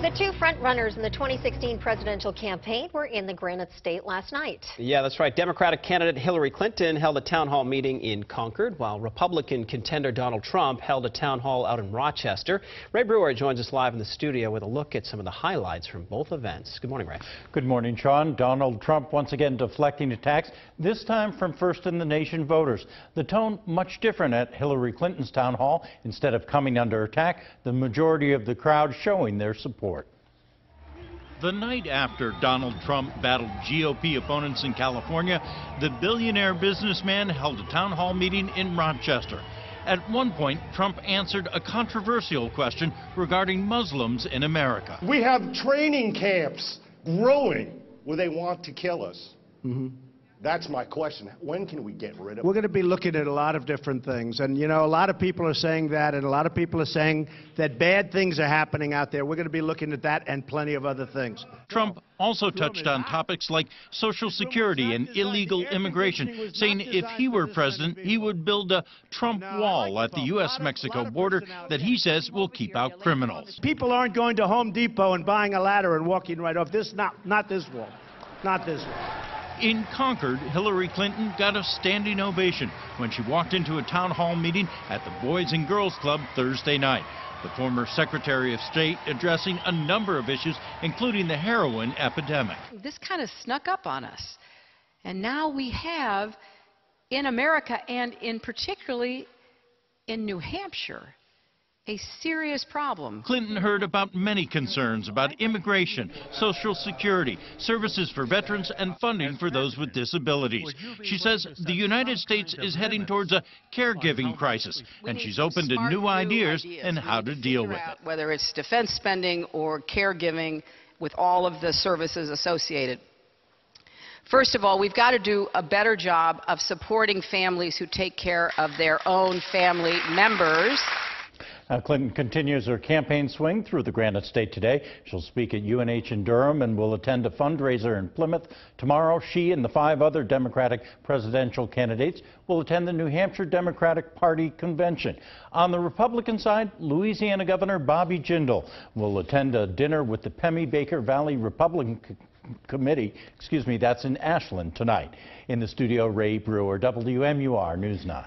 The two frontrunners in the 2016 presidential campaign were in the Granite State last night. Yeah, that's right. Democratic candidate Hillary Clinton held a town hall meeting in Concord, while Republican contender Donald Trump held a town hall out in Rochester. Ray Brewer joins us live in the studio with a look at some of the highlights from both events. Good morning, Ray. Good morning, Sean. Donald Trump once again deflecting attacks, this time from first in the nation voters. The tone much different at Hillary Clinton's town hall. Instead of coming under attack, the majority of the crowd showing their support. The night after Donald Trump battled GOP opponents in California, the billionaire businessman held a town hall meeting in Rochester. At one point, Trump answered a controversial question regarding Muslims in America. We have training camps growing where they want to kill us. Mm -hmm. That's my question. When can we get rid of We're going to be looking at a lot of different things. And, you know, a lot of people are saying that, and a lot of people are saying that bad things are happening out there. We're going to be looking at that and plenty of other things. Trump also touched on topics like Social Security and illegal immigration, saying if he were president, he would build a Trump wall at the U.S.-Mexico border that he says will keep out criminals. People aren't going to Home Depot and buying a ladder and walking right off. This, not, not this wall. Not this wall. In Concord, Hillary Clinton got a standing ovation when she walked into a town hall meeting at the Boys and Girls Club Thursday night. The former Secretary of State addressing a number of issues, including the heroin epidemic. This kind of snuck up on us. And now we have, in America and in particularly in New Hampshire, a serious problem. Clinton heard about many concerns about immigration, Social Security, services for veterans, and funding for those with disabilities. She says the United States is heading towards a caregiving crisis, and she's open to new ideas and how to deal with it. Whether it's defense spending or caregiving with all of the services associated. First of all, we've got to do a better job of supporting families who take care of their own family members. Now, Clinton continues her campaign swing through the Granite State today. She'll speak at UNH in Durham and will attend a fundraiser in Plymouth. Tomorrow, she and the five other Democratic presidential candidates will attend the New Hampshire Democratic Party convention. On the Republican side, Louisiana Governor Bobby Jindal will attend a dinner with the Pemi-Baker Valley Republican Committee. Excuse me, that's in Ashland tonight. In the studio, Ray Brewer, WMUR News 9.